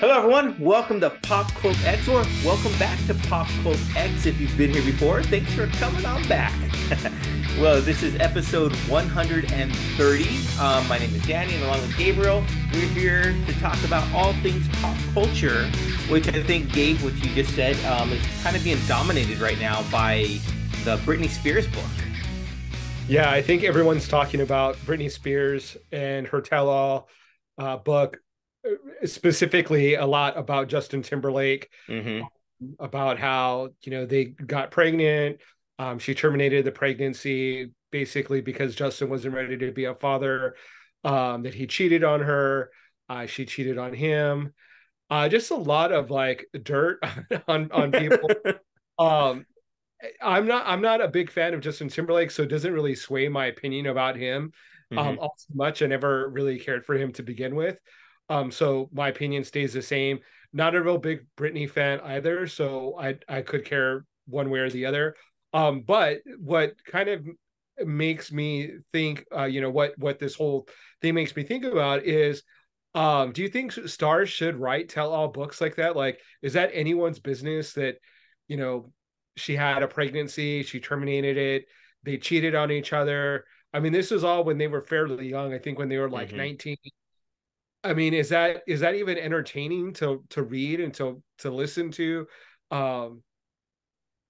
Hello, everyone. Welcome to PopCultX, or welcome back to Pop Quote X if you've been here before. Thanks for coming on back. well, this is episode 130. Um, my name is Danny, and along with Gabriel, we're here to talk about all things pop culture, which I think, Gabe, what you just said, um, is kind of being dominated right now by the Britney Spears book. Yeah, I think everyone's talking about Britney Spears and her tell all uh, book specifically a lot about Justin Timberlake, mm-hmm. about how you know they got pregnant. Um, she terminated the pregnancy basically because Justin wasn't ready to be a father. Um, that he cheated on her. Uh, she cheated on him. Uh, just a lot of like dirt on on people. um, I'm not I'm not a big fan of Justin Timberlake, so it doesn't really sway my opinion about him um, mm-hmm. all too much. I never really cared for him to begin with. Um, so my opinion stays the same. Not a real big Britney fan either, so I I could care one way or the other. Um, but what kind of makes me think, uh, you know, what what this whole thing makes me think about is, um, do you think stars should write tell all books like that? Like, is that anyone's business that, you know, she had a pregnancy, she terminated it, they cheated on each other. I mean, this was all when they were fairly young. I think when they were like mm-hmm. 19, I mean, is that is that even entertaining to to read and to to listen to? Um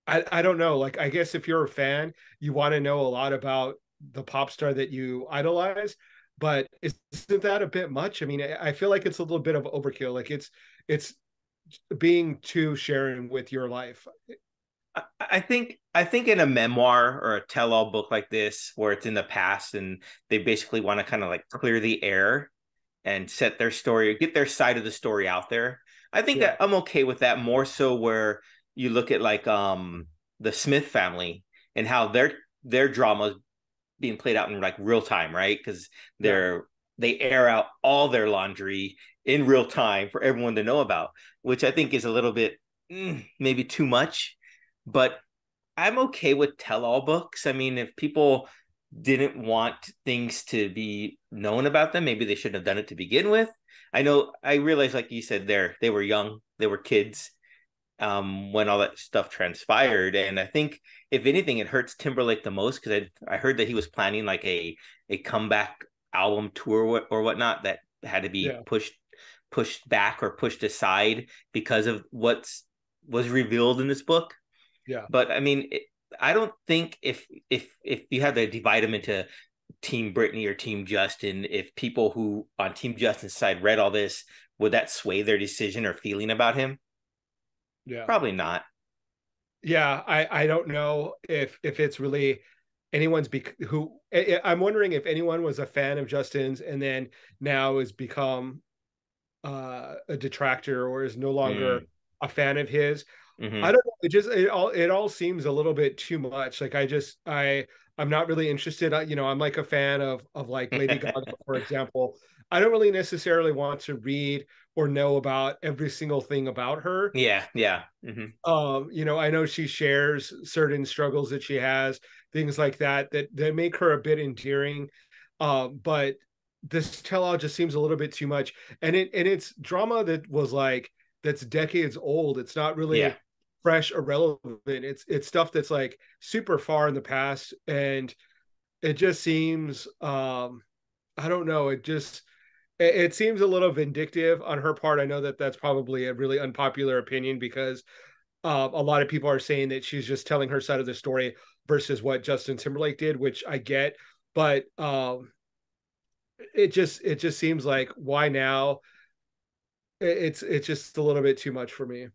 I I don't know. Like I guess if you're a fan, you want to know a lot about the pop star that you idolize, but isn't that a bit much? I mean, I feel like it's a little bit of overkill. Like it's it's being too sharing with your life. I think I think in a memoir or a tell-all book like this, where it's in the past and they basically want to kind of like clear the air and set their story, get their side of the story out there. I think yeah. that I'm okay with that more so where you look at like um the Smith family and how their their drama is being played out in like real time, right? Because they're yeah. they air out all their laundry in real time for everyone to know about, which I think is a little bit mm, maybe too much. But I'm okay with tell all books. I mean, if people didn't want things to be known about them. Maybe they shouldn't have done it to begin with. I know I realize, like you said, there they were young, they were kids um, when all that stuff transpired, and I think if anything, it hurts Timberlake the most because I I heard that he was planning like a a comeback album tour or whatnot that had to be yeah. pushed pushed back or pushed aside because of what's was revealed in this book. Yeah. But I mean, it, I don't think if if if you had to divide them into Team Britney or Team Justin, if people who on Team Justin's side read all this, would that sway their decision or feeling about him? Yeah, probably not. Yeah, I I don't know if if it's really anyone's be who I'm wondering if anyone was a fan of Justin's and then now has become uh, a detractor or is no longer mm. a fan of his Mm-hmm. I don't know. It just it all it all seems a little bit too much. Like I just I I'm not really interested. You know, I'm like a fan of of like Lady Gaga, for example. I don't really necessarily want to read or know about every single thing about her. Yeah, yeah. Mm-hmm. Um, you know, I know she shares certain struggles that she has, things like that that that make her a bit endearing. Um, but this tell-all just seems a little bit too much, and it and it's drama that was like that's decades old. It's not really. Yeah fresh or relevant. It's it's stuff that's like super far in the past, and it just seems um, I don't know. It just it, it seems a little vindictive on her part. I know that that's probably a really unpopular opinion because uh, a lot of people are saying that she's just telling her side of the story versus what Justin Timberlake did, which I get, but um, it just it just seems like why now? It's it's just a little bit too much for me.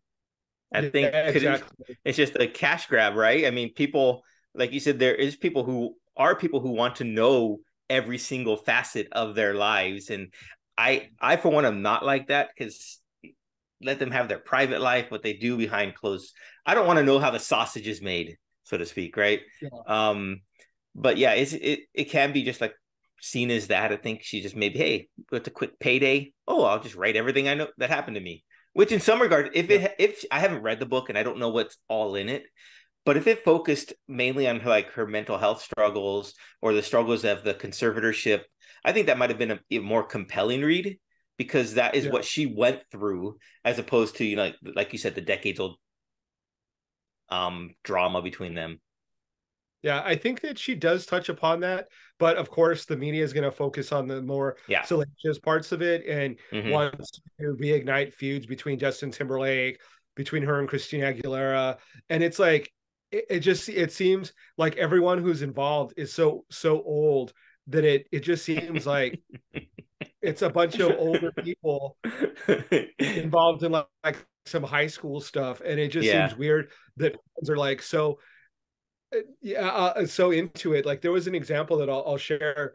I think yeah, exactly. it's just a cash grab, right? I mean, people, like you said, there is people who are people who want to know every single facet of their lives, and I, I for one, am not like that because let them have their private life, what they do behind closed. I don't want to know how the sausage is made, so to speak, right? Yeah. Um, but yeah, it's it it can be just like seen as that. I think she just maybe, hey, with a quick payday. Oh, I'll just write everything I know that happened to me which in some regard if it if i haven't read the book and i don't know what's all in it but if it focused mainly on her, like her mental health struggles or the struggles of the conservatorship i think that might have been a, a more compelling read because that is yeah. what she went through as opposed to you know like, like you said the decades old um drama between them yeah i think that she does touch upon that but of course the media is going to focus on the more yeah. salacious parts of it and mm-hmm. wants to reignite feuds between justin timberlake between her and christina aguilera and it's like it, it just it seems like everyone who's involved is so so old that it it just seems like it's a bunch of older people involved in like, like, some high school stuff and it just yeah. seems weird that are like so yeah uh, so into it like there was an example that I'll, I'll share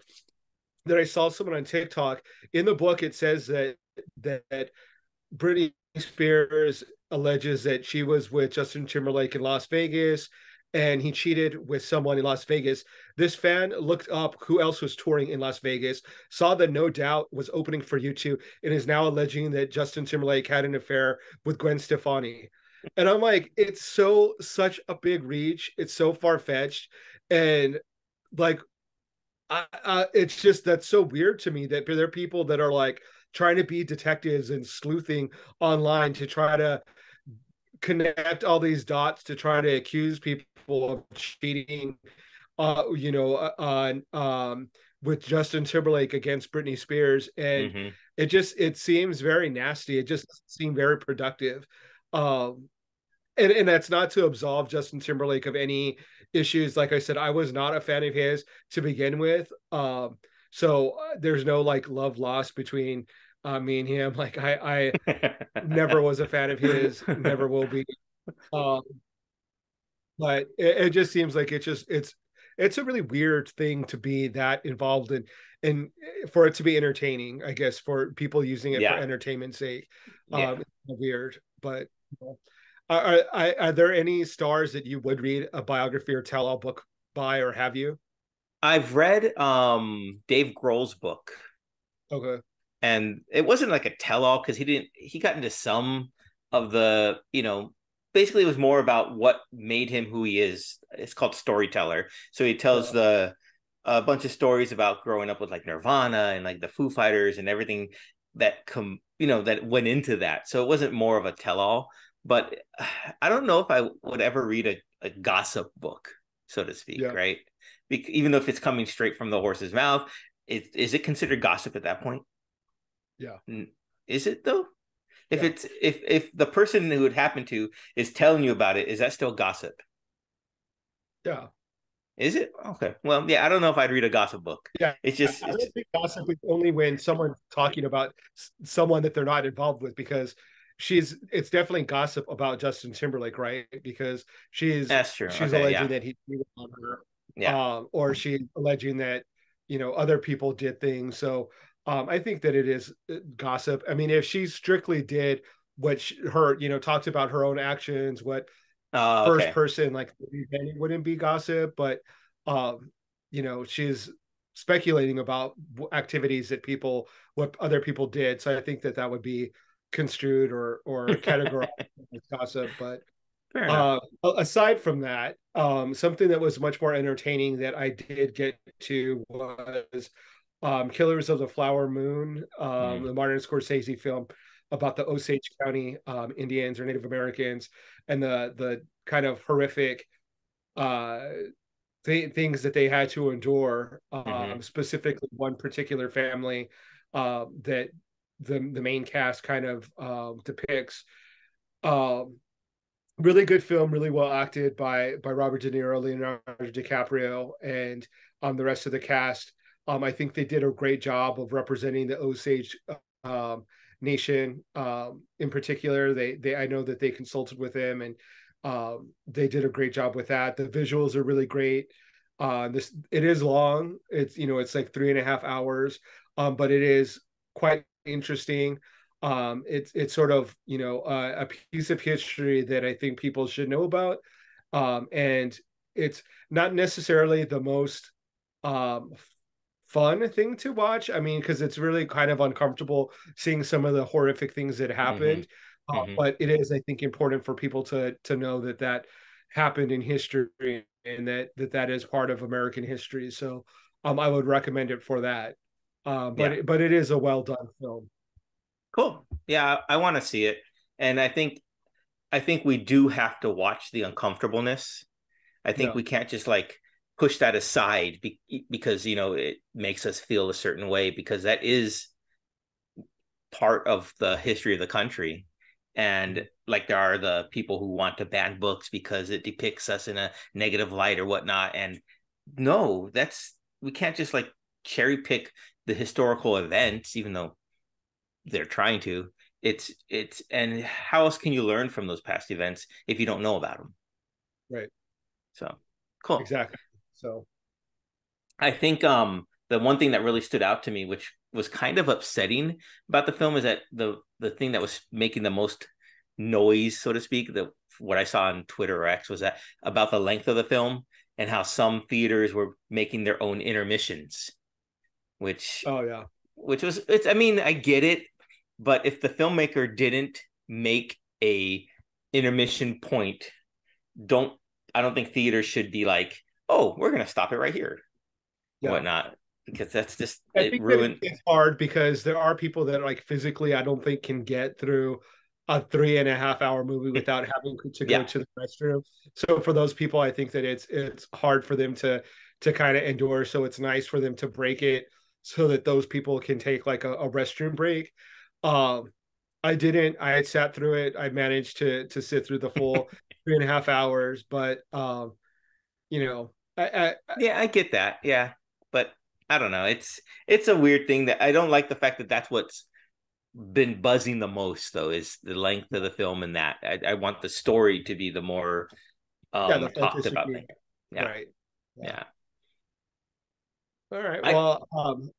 that i saw someone on tiktok in the book it says that that britney spears alleges that she was with justin timberlake in las vegas and he cheated with someone in Las Vegas. This fan looked up who else was touring in Las Vegas, saw that No Doubt was opening for U2, and is now alleging that Justin Timberlake had an affair with Gwen Stefani. And I'm like, it's so such a big reach. It's so far fetched, and like, I, I, it's just that's so weird to me that there are people that are like trying to be detectives and sleuthing online to try to connect all these dots to try to accuse people of cheating uh you know uh, on um with Justin Timberlake against Britney Spears and mm-hmm. it just it seems very nasty it just seemed very productive um and and that's not to absolve Justin Timberlake of any issues like I said I was not a fan of his to begin with um so uh, there's no like love lost between uh, me and him like I I never was a fan of his never will be um but it, it, just seems like it's just it's it's a really weird thing to be that involved in and for it to be entertaining i guess for people using it yeah. for entertainment's sake yeah. um weird but. Are, are, are there any stars that you would read a biography or tell-all book by or have you i've read um dave grohl's book okay and it wasn't like a tell-all because he didn't he got into some of the you know basically it was more about what made him who he is. It's called storyteller. So he tells the a bunch of stories about growing up with like Nirvana and like the Foo Fighters and everything that come you know that went into that. So it wasn't more of a tell all, but I don't know if I would ever read a, a gossip book, so to speak, yeah. right? Be- even though if it's coming straight from the horse's mouth, is, is it considered gossip at that point? Yeah. Is it though? If yeah. it's if if the person who it happened to is telling you about it, is that still gossip? Yeah. Is it okay? Well, yeah, I don't know if I'd read a gossip book. Yeah, it's just I, I don't think gossip is only when someone's talking about someone that they're not involved with because she's it's definitely gossip about Justin Timberlake, right? Because she's that's true. She's okay, alleging yeah. that he cheated on her, yeah, um, or she's alleging that you know other people did things. So um, I think that it is uh, gossip. I mean, if she strictly did what she, her, you know, talked about her own actions, what uh, first okay. person, like it wouldn't be gossip, but um, you know, she's speculating about activities that people, what other people did. So I think that that would be construed or or categorized as gossip. But uh, aside from that, um, something that was much more entertaining that I did get to was um, Killers of the Flower Moon, um, mm. the Martin Scorsese film about the Osage County um, Indians or Native Americans and the the kind of horrific uh, th- things that they had to endure. Um, mm-hmm. Specifically, one particular family uh, that the the main cast kind of um, depicts. Um, really good film, really well acted by by Robert De Niro, Leonardo DiCaprio, and um, the rest of the cast. Um, I think they did a great job of representing the Osage um, Nation um, in particular. They they I know that they consulted with him and um, they did a great job with that. The visuals are really great. Uh, this it is long. It's you know it's like three and a half hours, um, but it is quite interesting. Um, it's it's sort of you know uh, a piece of history that I think people should know about, um, and it's not necessarily the most um, fun thing to watch. I mean, because it's really kind of uncomfortable seeing some of the horrific things that happened. Mm-hmm. Uh, mm-hmm. But it is, I think, important for people to to know that that happened in history and that that that is part of American history. So, um, I would recommend it for that. Uh, but yeah. it, but it is a well done film. Cool. Yeah, I, I want to see it, and I think I think we do have to watch the uncomfortableness. I think yeah. we can't just like push that aside be- because you know it makes us feel a certain way because that is part of the history of the country. And mm-hmm. like there are the people who want to ban books because it depicts us in a negative light or whatnot. And no that's we can't just like cherry pick the historical events even though they're trying to. It's it's and how else can you learn from those past events if you don't know about them right. So cool. Exactly so i think um the one thing that really stood out to me which was kind of upsetting about the film is that the the thing that was making the most noise so to speak the what i saw on twitter or x was that about the length of the film and how some theaters were making their own intermissions which oh yeah. which was it's i mean i get it but if the filmmaker didn't make a intermission point, don't I don't think theaters should be like, oh, we're gonna stop it right here, yeah. whatnot, because that's just I it ruined. It's hard because there are people that like physically, I don't think can get through a three and a half hour movie without having to go yeah. to the restroom. So for those people, I think that it's it's hard for them to to kind of endure. So it's nice for them to break it so that those people can take like a, a restroom break. Um, I didn't. I had sat through it. I managed to to sit through the full three and a half hours, but um, you know, I, I, yeah, I get that. Yeah, but I don't know. It's it's a weird thing that I don't like the fact that that's what's been buzzing the most though is the length of the film and that I, I want the story to be the more um yeah, the talked about thing. Yeah. Right. Yeah. yeah. All right. Well, um,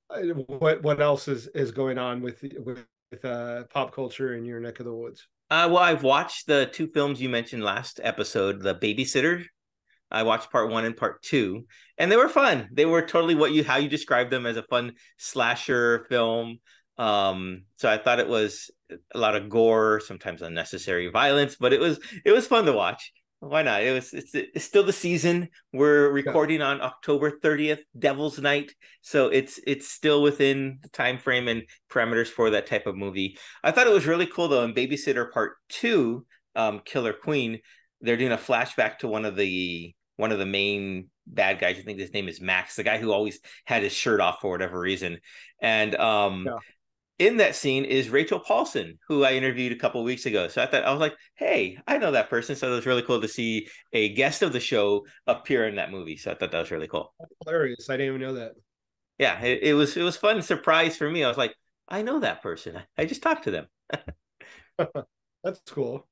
what what else is is going on with with with uh, pop culture in your neck of the woods? Uh, well, I've watched the two films you mentioned last episode, The Babysitter. I watched part one and part two, and they were fun. They were totally what you how you described them as a fun slasher film. Um, so I thought it was a lot of gore, sometimes unnecessary violence, but it was it was fun to watch. Why not? It was it's, it's still the season. We're recording on October 30th, Devil's Night. So it's it's still within the time frame and parameters for that type of movie. I thought it was really cool though in Babysitter Part 2, um, Killer Queen, they're doing a flashback to one of the one of the main bad guys. I think his name is Max, the guy who always had his shirt off for whatever reason. And um yeah in that scene is Rachel Paulson, who I interviewed a couple weeks ago. So I thought I was like, hey, I know that person. So it was really cool to see a guest of the show appear in that movie. So I thought that was really cool. That's hilarious. I didn't even know that. Yeah, it, it was it was fun surprise for me. I was like, I know that person. I just talked to them. That's cool.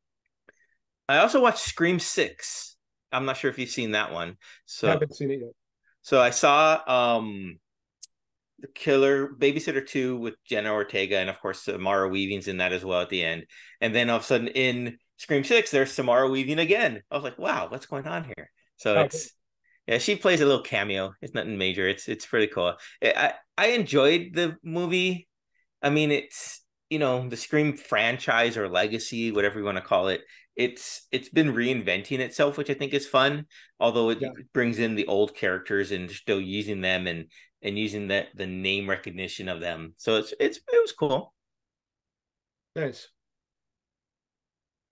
I also watched Scream Six. I'm not sure if you've seen that one. So I haven't seen it yet. So I saw um the killer babysitter 2 with jenna ortega and of course samara weaving's in that as well at the end. And then all of a sudden in scream 6 there's samara weaving again. I was like wow what's going on here? So oh, it's yeah she plays a little cameo. It's nothing major. It's it's pretty cool. I i enjoyed the movie. I mean it's you know the scream franchise or legacy whatever you want to call it it's it's been reinventing itself which i think is fun although it yeah. brings in the old characters and still using them and and using the the name recognition of them. So it's it's it was cool. Nice.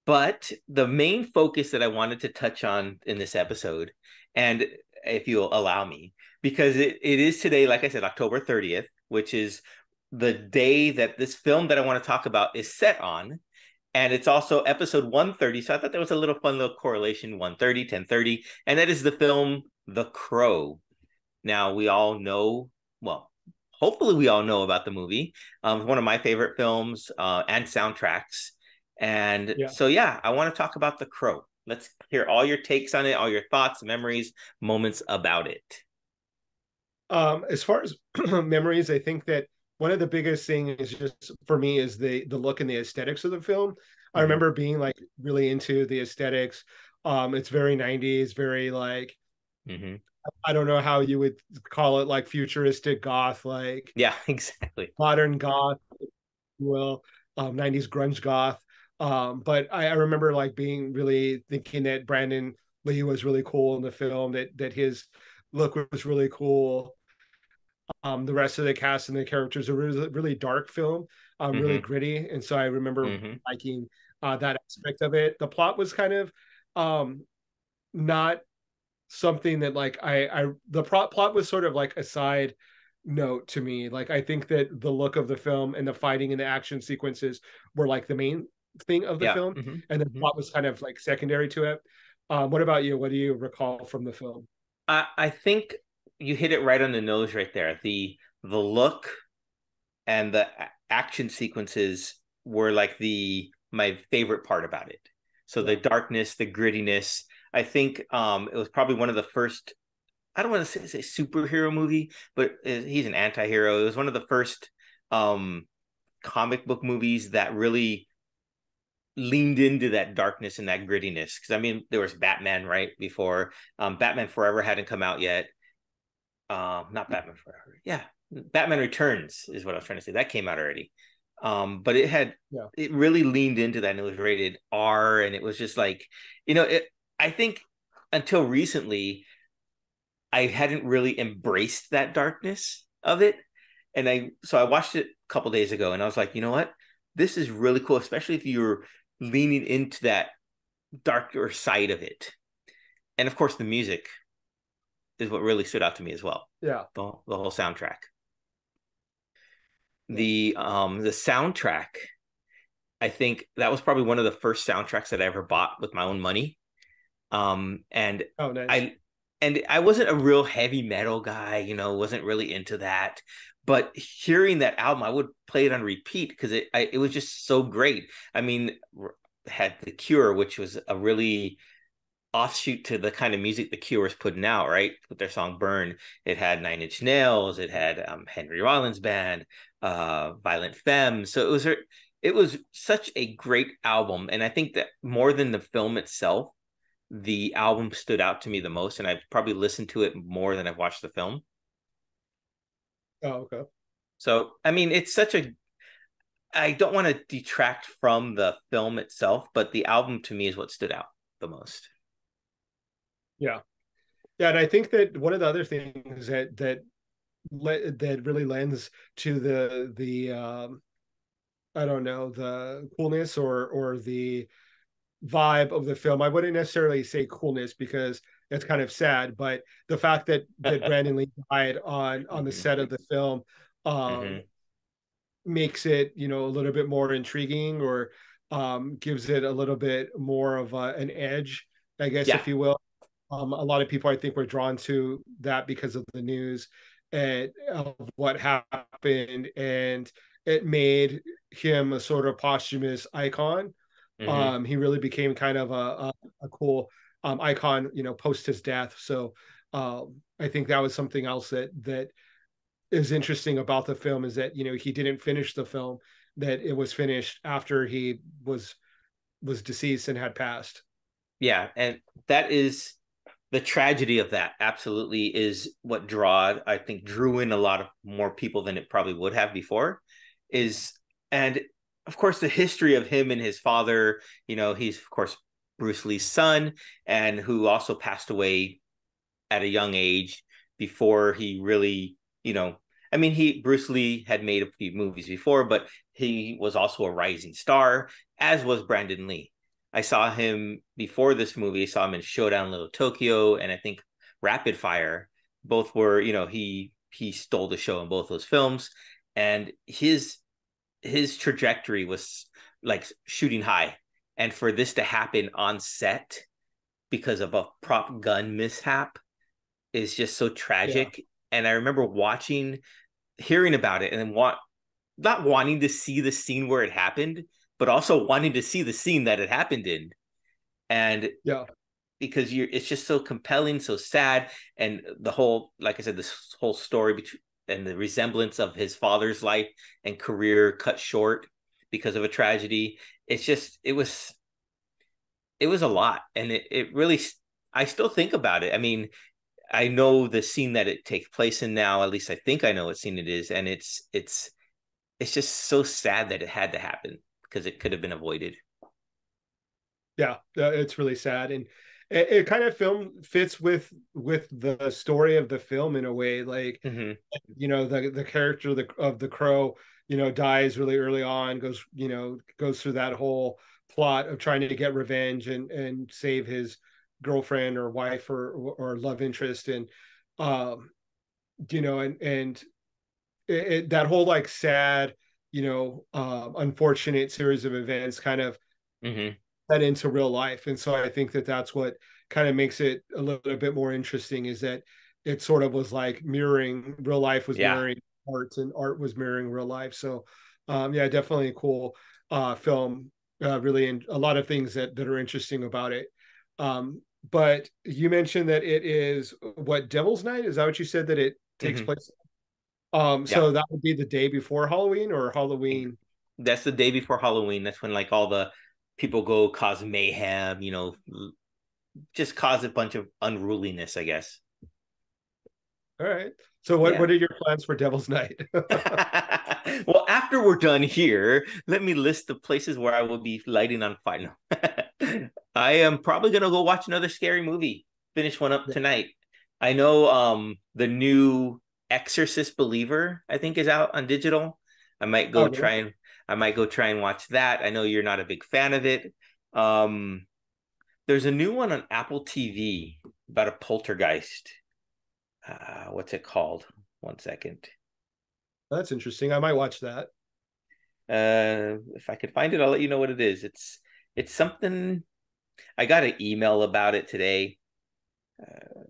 But the main focus that I wanted to touch on in this episode, and if you'll allow me, because it, it is today, like I said, October 30th, which is the day that this film that I want to talk about is set on. And it's also episode 130. So I thought there was a little fun little correlation 130, 1030. And that is the film The Crow now we all know, well, hopefully we all know about the movie. Um, one of my favorite films uh, and soundtracks. And yeah. so yeah, I want to talk about The Crow. Let's hear all your takes on it, all your thoughts, memories, moments about it. Um, as far as memories, I think that one of the biggest things is just for me is the the look and the aesthetics of the film. Mm-hmm. I remember being like really into the aesthetics. Um, it's very 90s, very like mm-hmm. I don't know how you would call it like futuristic goth, like yeah, exactly modern goth, well, um, 90s grunge goth. Um, but I, I remember like being really thinking that Brandon Lee was really cool in the film, that that his look was really cool. Um, the rest of the cast and the characters. A really, really dark film, um, mm-hmm. really gritty, and so I remember mm-hmm. liking uh, that aspect of it. The plot was kind of um, not something that like I, I the plot plot was sort of like a side note to me. Like I think that the look of the film and the fighting and the action sequences were like the main thing of the yeah. film, mm-hmm. and the mm-hmm. plot was kind of like secondary to it. Um, what about you? What do you recall from the film? I, I think you hit it right on the nose right there. The the look and the action sequences were like the my favorite part about it. So the darkness, the grittiness. I think um, it was probably one of the first. I don't want to say, say superhero movie, but he's an anti-hero. It was one of the first um, comic book movies that really leaned into that darkness and that grittiness. Because I mean, there was Batman right before um, Batman Forever hadn't come out yet. Um, not Batman Forever. Yeah, Batman Returns is what I was trying to say. That came out already. Um, but it had yeah. it really leaned into that and it was rated R and it was just like, you know, it I think until recently I hadn't really embraced that darkness of it. And I so I watched it a couple days ago and I was like, you know what? This is really cool, especially if you're leaning into that darker side of it. And of course the music is what really stood out to me as well. Yeah. The, the whole soundtrack. The um the soundtrack, I think that was probably one of the first soundtracks that I ever bought with my own money. Um and oh, nice. I and I wasn't a real heavy metal guy, you know, wasn't really into that. But hearing that album, I would play it on repeat because it I, it was just so great. I mean, had The Cure, which was a really offshoot to the kind of music the Cure is putting out, right? With their song "Burn," it had Nine Inch Nails, it had um, Henry Rollins Band, uh, Violent Femmes. So it was it was such a great album, and I think that more than the film itself, the album stood out to me the most, and I've probably listened to it more than I've watched the film. Oh, okay. So I mean, it's such a I don't want to detract from the film itself, but the album to me is what stood out the most. Yeah, yeah, and I think that one of the other things that that le- that really lends to the the um, I don't know the coolness or or the vibe of the film. I wouldn't necessarily say coolness because it's kind of sad, but the fact that that Brandon Lee died on on the mm-hmm. set of the film um, mm-hmm. makes it you know a little bit more intriguing or um, gives it a little bit more of a, an edge, I guess, yeah. if you will. Um, a lot of people, I think, were drawn to that because of the news and of what happened, and it made him a sort of posthumous icon. Mm-hmm. Um, he really became kind of a, a, a cool um, icon, you know, post his death. So um, I think that was something else that that is interesting about the film is that you know he didn't finish the film; that it was finished after he was was deceased and had passed. Yeah, and that is the tragedy of that absolutely is what draw i think drew in a lot of more people than it probably would have before is and of course the history of him and his father you know he's of course bruce lee's son and who also passed away at a young age before he really you know i mean he bruce lee had made a few movies before but he was also a rising star as was brandon lee I saw him before this movie. I saw him in Showdown Little Tokyo and I think Rapid Fire. Both were, you know, he he stole the show in both those films, and his his trajectory was like shooting high. And for this to happen on set because of a prop gun mishap is just so tragic. Yeah. And I remember watching, hearing about it, and then want not wanting to see the scene where it happened, but also wanting to see the scene that it happened in. And yeah, because you're it's just so compelling, so sad, and the whole, like I said, this whole story between and the resemblance of his father's life and career cut short because of a tragedy. It's just it was it was a lot, and it it really I still think about it. I mean, I know the scene that it takes place in now. At least I think I know what scene it is, and it's it's it's just so sad that it had to happen because it could have been avoided. Yeah, it's really sad, and it, it, kind of film fits with with the story of the film in a way like mm-hmm. you know the the character of the, of the crow you know dies really early on goes you know goes through that whole plot of trying to get revenge and and save his girlfriend or wife or or love interest and um you know and and it, it, that whole like sad you know uh, unfortunate series of events kind of mm-hmm. that into real life and so i think that that's what kind of makes it a little bit more interesting is that it sort of was like mirroring real life was yeah. mirroring art and art was mirroring real life so um yeah definitely a cool uh film uh, really and a lot of things that that are interesting about it um but you mentioned that it is what devil's night is that what you said that it takes mm-hmm. place um so yeah. that would be the day before halloween or halloween that's the day before halloween that's when like all the people go cause mayhem you know just cause a bunch of unruliness i guess all right so what, yeah. what are your plans for Devil's Night? well, after we're done here, let me list the places where I will be lighting on fire. I am probably gonna go watch another scary movie. Finish one up tonight. I know um the new Exorcist Believer, I think, is out on digital. I might go oh, try and I might go try and watch that. I know you're not a big fan of it. Um there's a new one on Apple TV about a poltergeist uh, what's it called? One second. That's interesting. I might watch that. Uh, if I could find it, I'll let you know what it is. It's it's something. I got an email about it today. Uh,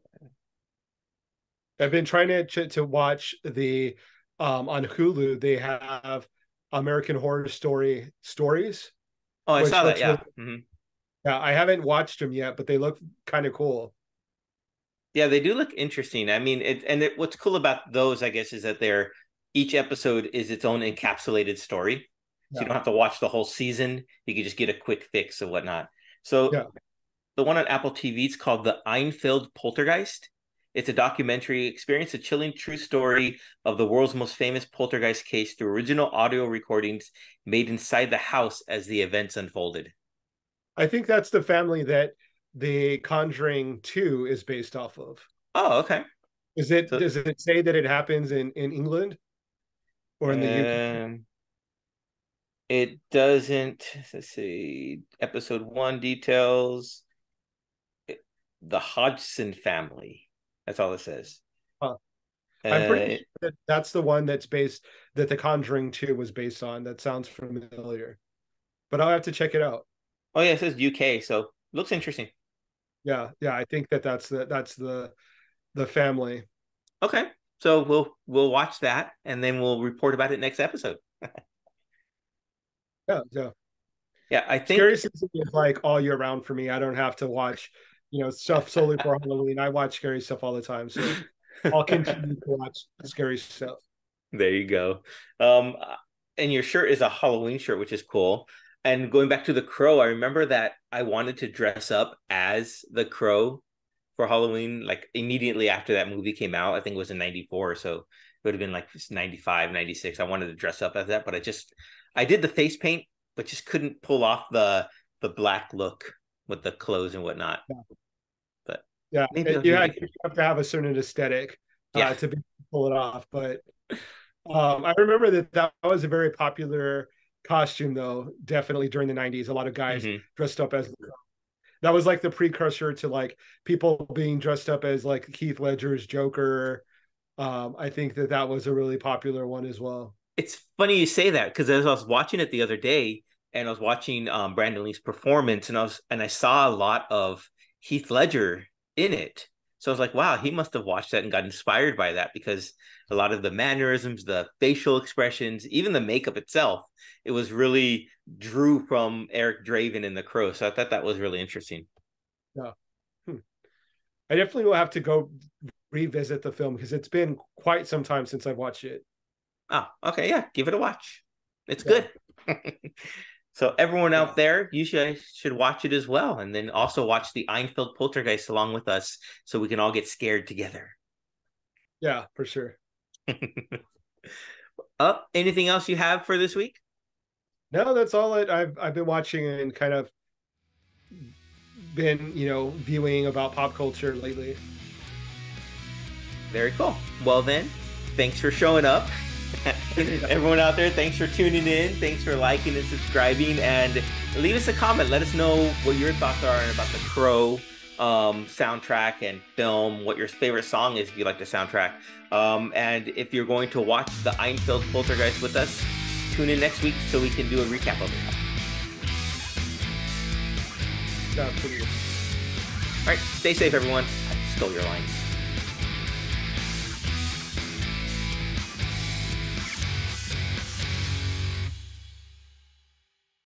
I've been trying to to watch the um on Hulu. They have American Horror Story stories. Oh, I saw that. Yeah. Really, mm-hmm. Yeah, I haven't watched them yet, but they look kind of cool. Yeah, they do look interesting. I mean, it, and it, what's cool about those, I guess, is that they're each episode is its own encapsulated story. So you don't have to watch the whole season. You can just get a quick fix of whatnot. So yeah. the one on Apple TV is called The Enfield Poltergeist. It's a documentary experience, a chilling true story of the world's most famous poltergeist case through original audio recordings made inside the house as the events unfolded. I think that's the family that the Conjuring 2 is based off of. Oh, okay. Is it so, does it say that it happens in in England or in the um, UK? It doesn't. Let's see. Episode 1 details the Hodgson family. That's all it says. Huh. I'm pretty uh, sure that that's the one that's based that the Conjuring 2 was based on. That sounds familiar. But I'll have to check it out. Oh yeah, it says UK, so looks interesting yeah yeah i think that that's the that's the the family okay so we'll we'll watch that and then we'll report about it next episode yeah yeah yeah i think scary season is like all year round for me i don't have to watch you know stuff solely for halloween i watch scary stuff all the time so i'll continue to watch scary stuff there you go um and your shirt is a halloween shirt which is cool and going back to the crow, I remember that I wanted to dress up as the crow for Halloween, like immediately after that movie came out. I think it was in 94. So it would have been like 95, 96. I wanted to dress up as that, but I just, I did the face paint, but just couldn't pull off the, the black look with the clothes and whatnot. Yeah. But yeah, it, you, have, you have to have a certain aesthetic uh, yeah. to be, pull it off. But um, I remember that that was a very popular costume though definitely during the 90s a lot of guys mm-hmm. dressed up as that was like the precursor to like people being dressed up as like Heath Ledger's Joker um I think that that was a really popular one as well it's funny you say that because as I was watching it the other day and I was watching um Brandon Lee's performance and I was and I saw a lot of Heath Ledger in it so I was like, wow, he must have watched that and got inspired by that because a lot of the mannerisms, the facial expressions, even the makeup itself, it was really drew from Eric Draven in The Crow. So I thought that was really interesting. Yeah. Hmm. I definitely will have to go revisit the film because it's been quite some time since I've watched it. Oh, okay. Yeah. Give it a watch. It's yeah. good. So everyone out there, you should should watch it as well, and then also watch the Enfield Poltergeist along with us, so we can all get scared together. Yeah, for sure. uh, anything else you have for this week? No, that's all it, I've I've been watching and kind of been, you know, viewing about pop culture lately. Very cool. Well, then, thanks for showing up. Everyone out there, thanks for tuning in. Thanks for liking and subscribing. And leave us a comment. Let us know what your thoughts are about the Crow um, soundtrack and film, what your favorite song is if you like the soundtrack. Um, and if you're going to watch the Enfield Poltergeist with us, tune in next week so we can do a recap of it. All right, stay safe, everyone. I stole your line.